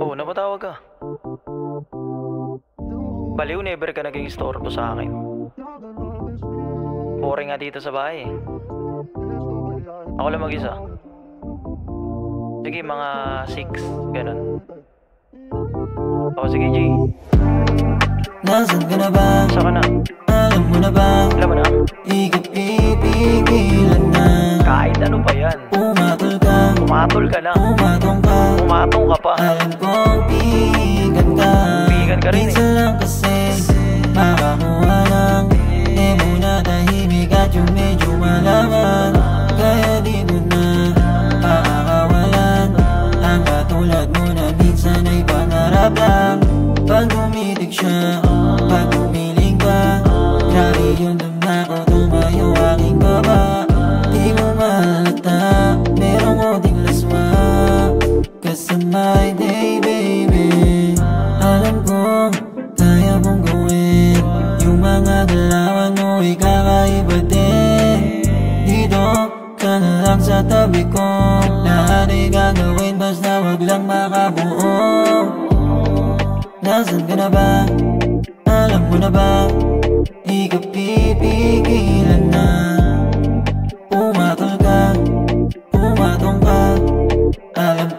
Oo, napatawag ka. Baliw, never ka naging istorbo sa akin. Boring nga dito sa bahay eh. Ako lang mag-isa. Sige, mga 6, ganun. O, sige, G. Nasaan ka na ba? Saan ka na? Alam mo na ba? Alam mo na? Ka pipigilan na Kahit ano pa yan. Pumatol ka Pumatol ka na. Pumatong ka Pumatong ka pa. Alam kong my day baby. Alam kong kaya mong gawin. Yung mga galawan mo ikakaiba din Dito ka na lang sa tabi ko. Lahat ay gagawin basta wag lang makabuo. Nasaan ka na ba? Alam mo na ba? Di ka pipigilan na. Pumatol ka Pumatong ka. Alam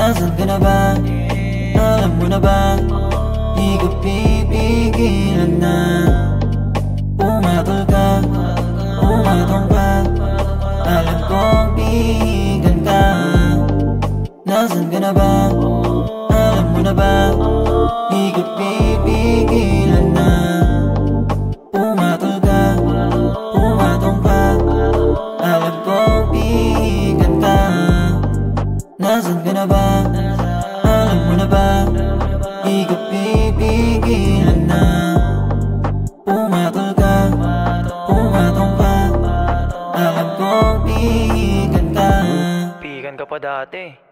Nasaan ka na ba? Alam mo na ba? Di ka pipigilan na Pumatol ka Pumatong ka Alam kong pigan ka Nasaan ka na ba? Alam mo na ba? Nasaan na ba? Alam mo na ba? Di ka pipigilan na Pumatol ka Pumatong ka Alam kong pigan ka Pigan ka pa dati.